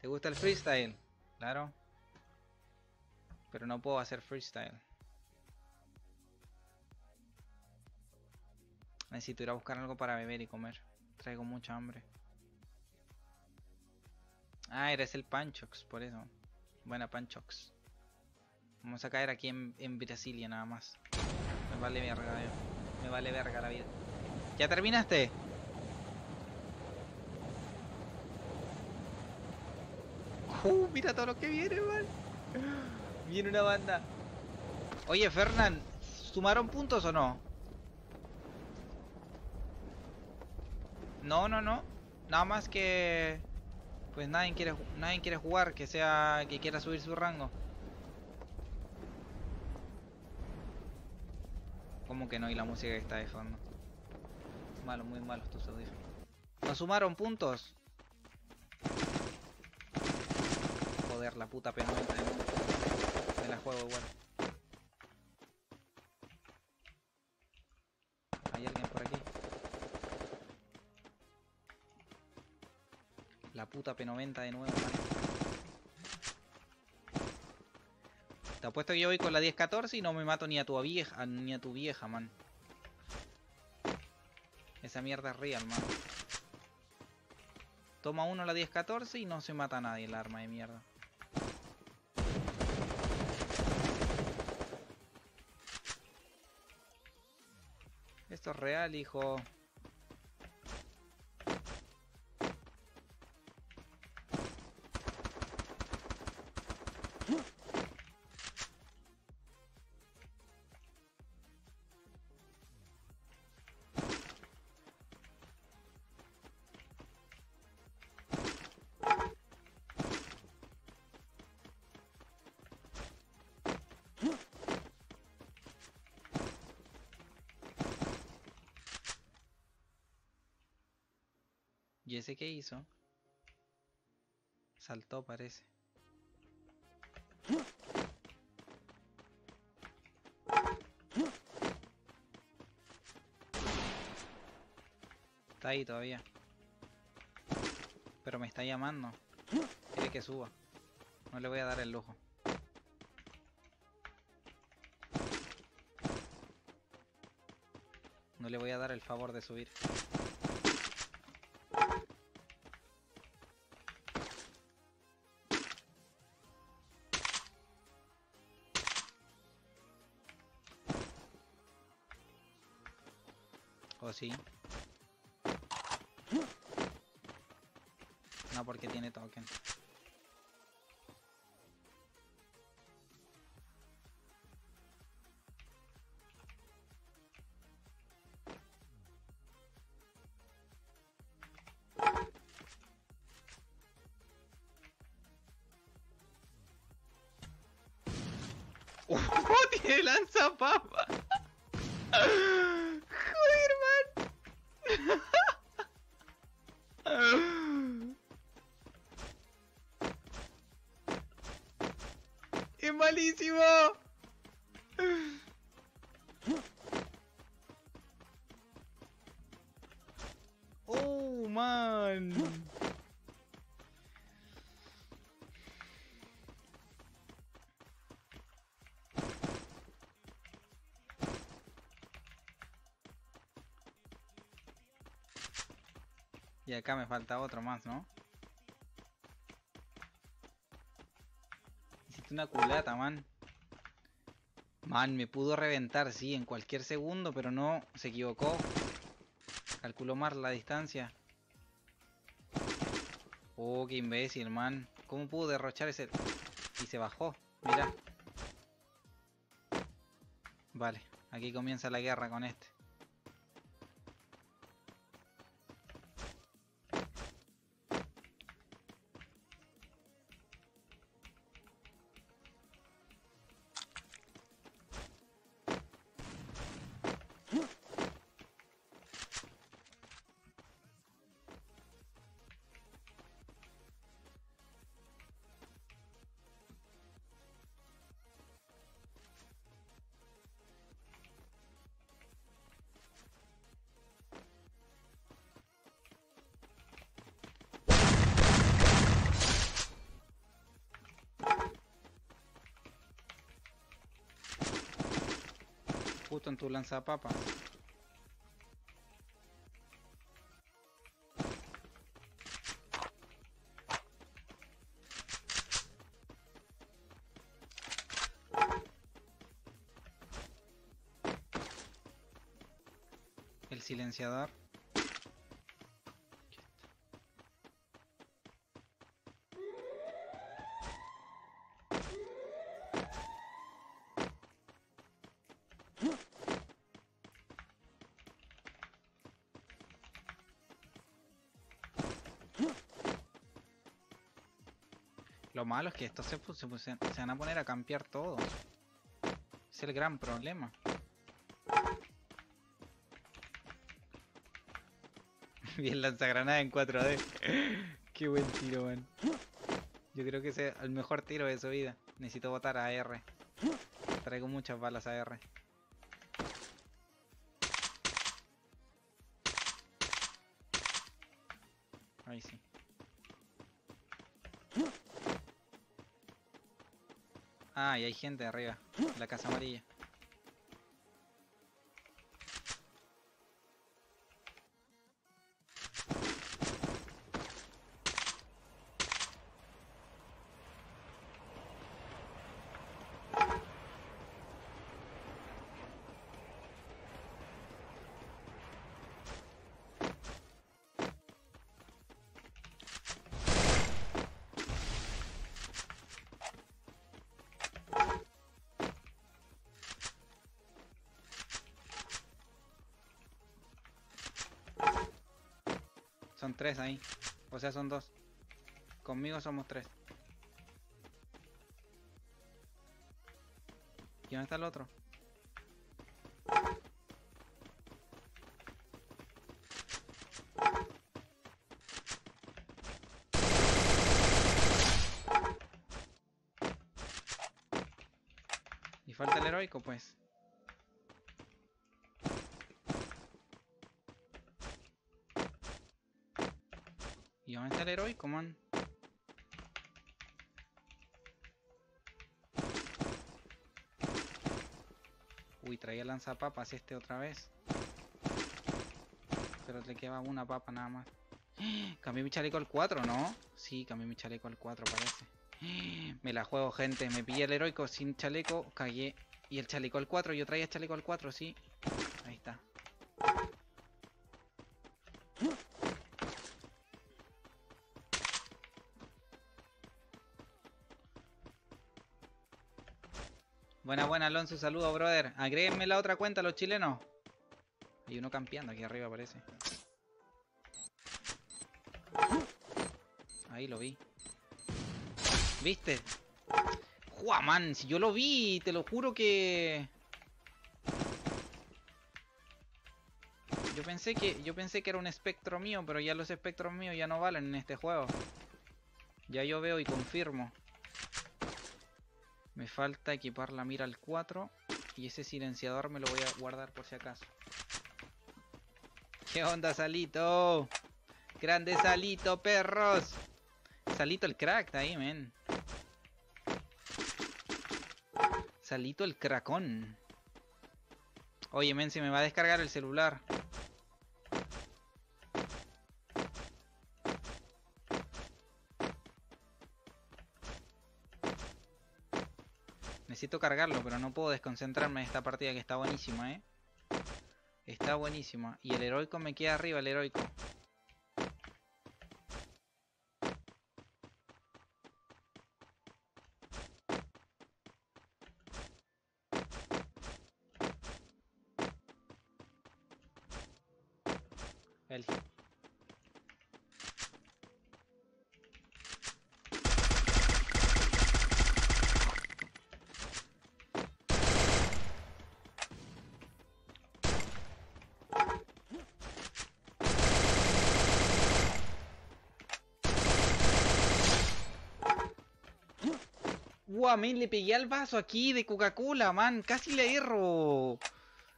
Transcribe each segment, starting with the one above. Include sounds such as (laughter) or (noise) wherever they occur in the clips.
¿Te gusta el freestyle? Claro. Pero no puedo hacer freestyle. Necesito ir a buscar algo para beber y comer. Traigo mucha hambre. Ah, eres el Panchox, por eso. Buena Panchox. Vamos a caer aquí en, en Brasilia nada más. Me vale verga, Me vale verga la vida. ¿Ya terminaste? Uh, mira todo lo que viene, man. Viene una banda. Oye, Fernán, ¿sumaron puntos o no? No, no, no. Nada más que... Pues nadie quiere, nadie quiere jugar, que sea... Que quiera subir su rango. ¿Cómo que no? Y la música que está de fondo. Malo, muy malo tus audífonos. ¿No sumaron puntos? Joder, la puta pena Me la juego igual. ¿Hay alguien por aquí? La puta P90 de nuevo. Te apuesto que yo voy con la 1014 y no me mato ni a tu vieja, ni a tu vieja, man. Esa mierda es real, man. Toma uno la 1014 y no se mata a nadie el arma de mierda. Real, hijo. ¿Y ese qué hizo? Saltó parece. Está ahí todavía. Pero me está llamando. Quiere que suba. No le voy a dar el lujo. No le voy a dar el favor de subir. No, porque tiene token. Malísimo! ¡Oh, man! Y acá me falta otro más, ¿no? Una culata, man. Man, me pudo reventar, sí, en cualquier segundo, pero no, se equivocó. Calculó mal la distancia. Oh, qué imbécil, man. ¿Cómo pudo derrochar ese...? Y se bajó, mira. Vale, aquí comienza la guerra con este. Justo en tu lanzapapa. El silenciador. Lo malo es que estos se, van a poner a campear todo. Es el gran problema. (laughs) Bien lanzagranada en 4D. (laughs) Qué buen tiro, man. Yo creo que es el mejor tiro de su vida. Necesito botar a R. Traigo muchas balas a R. Ah, y hay gente arriba. La casa amarilla. Tres ahí. O sea, son dos. Conmigo somos tres. ¿Y dónde está el otro? Y falta el heroico, pues. ¿Y dónde está el heroico, man? Uy, traía lanzapapas este otra vez. Pero le queda una papa nada más. (gasps) Cambié mi chaleco al 4, ¿no? Sí, cambié mi chaleco al 4, parece. (gasps) Me la juego, gente. Me pillé el heroico sin chaleco, cagué. Y el chaleco al 4, yo traía chaleco al 4, sí. Buena, buena, Alonso. Saludos, brother. Agréguenme la otra cuenta, los chilenos. Hay uno campeando aquí arriba, parece. Ahí lo vi. ¿Viste? Juá, man, si yo lo vi, te lo juro que... Yo pensé que yo pensé que era un espectro mío, pero ya los espectros míos ya no valen en este juego. Ya yo veo y confirmo. Me falta equipar la mira al 4 y ese silenciador me lo voy a guardar por si acaso. ¿Qué onda, Salito? Grande Salito, perros. Salito el crack, está ahí, men. Salito el cracón. Oye, men, se me va a descargar el celular. Necesito cargarlo, pero no puedo desconcentrarme en esta partida que está buenísima, eh. Está buenísima. Y el heroico me queda arriba, el heroico. Men, le pegué al vaso aquí de Coca-Cola, man. Casi le erro.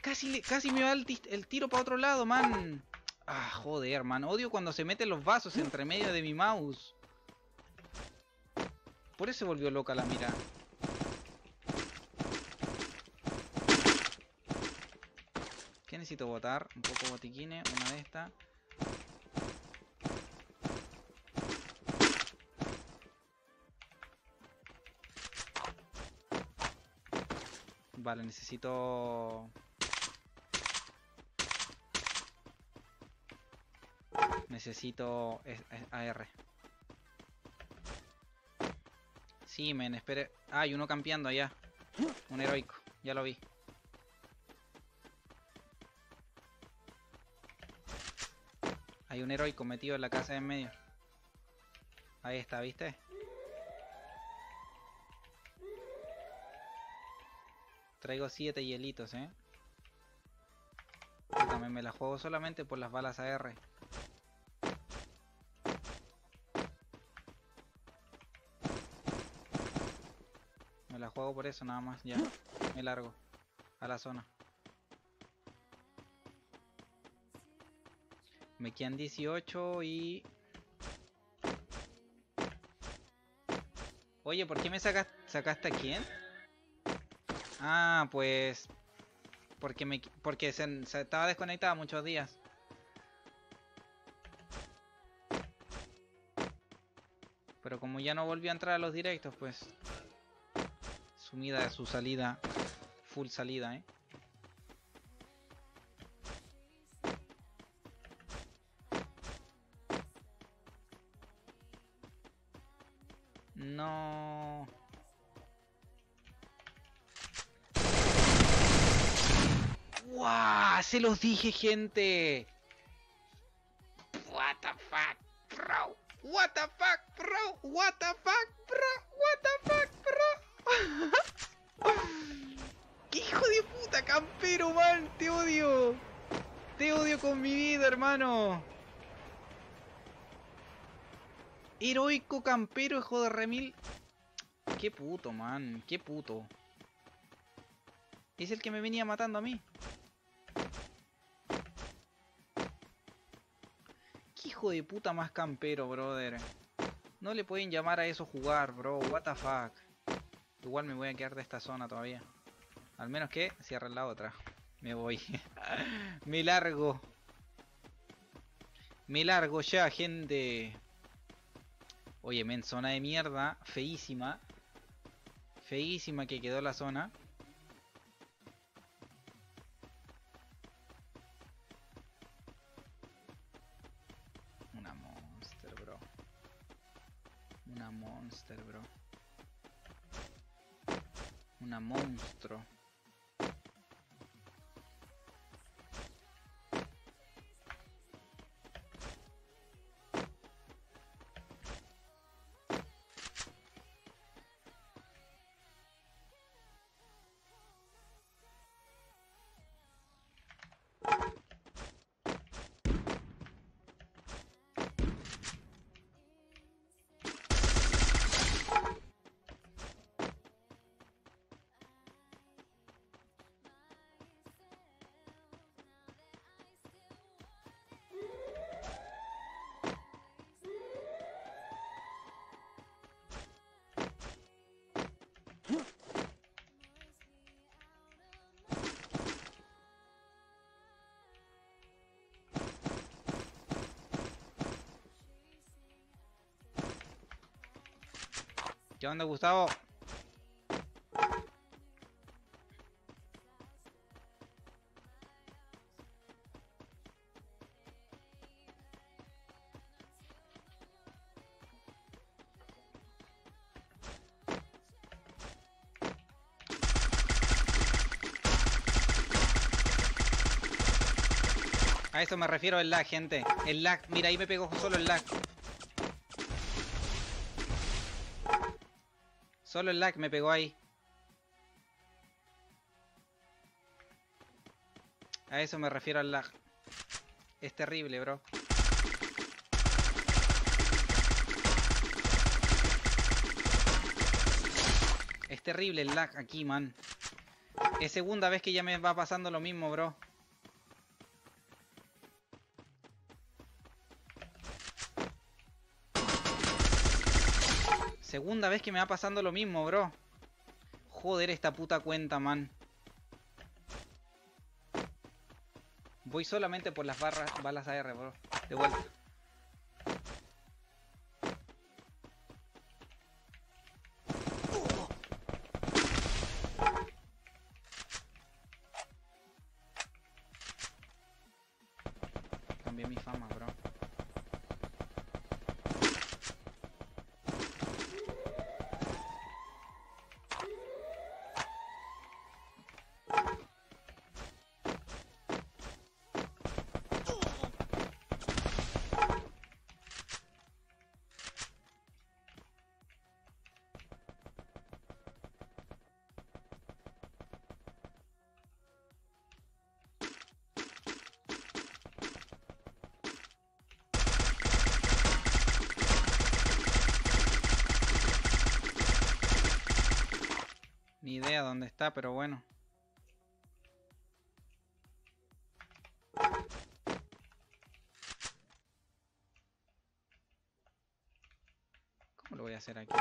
Casi, le- casi me va el, tiro para otro lado, man. Ah, joder, man. Odio cuando se meten los vasos entre medio de mi mouse. Por eso se volvió loca la mira. necesito botar un poco botiquines, una de estas. Vale, necesito... Necesito es- es- AR. Sí, men, espere. Ah, hay uno campeando allá. Un heroico, ya lo vi. Hay un heroico metido en la casa de en medio. Ahí está, ¿viste? Traigo siete hielitos, ¿eh? Yo también me la juego solamente por las balas AR. Me la juego por eso nada más, ya. Me largo a la zona. Me quedan 18 y... Oye, ¿por qué me sacas, sacaste a quién? Ah, pues... Porque me porque se, se estaba desconectada muchos días. Pero como ya no volvió a entrar a los directos, pues... Sumida de su salida. Full salida, ¿eh? Se los dije, gente. What the fuck, bro. What the fuck, bro. What the fuck, bro. What the fuck, bro. (laughs) ¡Qué hijo de puta, campero, man! Te odio. Te odio con mi vida, hermano. Heroico campero, hijo de remil. Qué puto, man. Qué puto. Es el que me venía matando a mí. Hijo de puta más campero, brother. No le pueden llamar a eso jugar, bro. What the fuck. Igual me voy a quedar de esta zona todavía. Al menos que cierren la otra. Me voy. (laughs) me largo. Me largo ya, gente. Oye, men, zona de mierda. Feísima. Feísima que quedó la zona. ¿Qué onda, Gustavo? A eso me refiero el lag, gente. El lag, mira, ahí me pegó solo el lag. Solo el lag me pegó ahí. A eso me refiero al lag. Es terrible, bro. Es terrible el lag aquí, man. Es segunda vez que ya me va pasando lo mismo, bro. Segunda vez que me va pasando lo mismo, bro. Joder esta puta cuenta, man. Voy solamente por las barras, balas AR, bro. De vuelta. Ni idea dónde está, pero bueno. ¿Cómo lo voy a hacer aquí?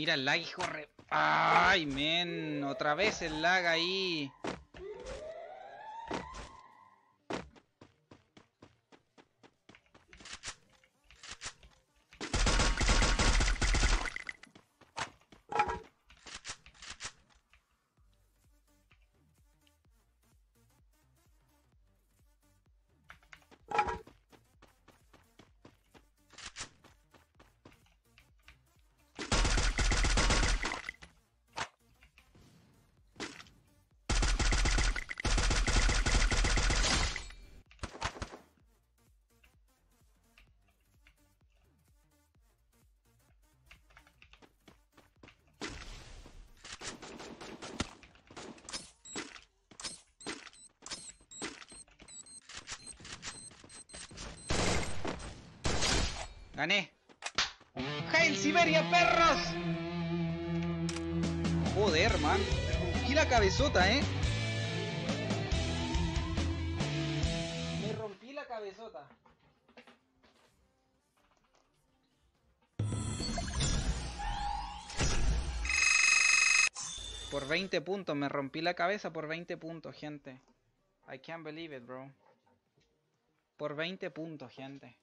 Mira el lag, hijo re... Ay, men. Otra vez el lag ahí. Gané. ¡Hail Siberia, perros! Joder, man. Rompí la cabezota, ¿eh? Me rompí la cabezota. Por 20 puntos, me rompí la cabeza por 20 puntos, gente. I can't believe it, bro. Por 20 puntos, gente.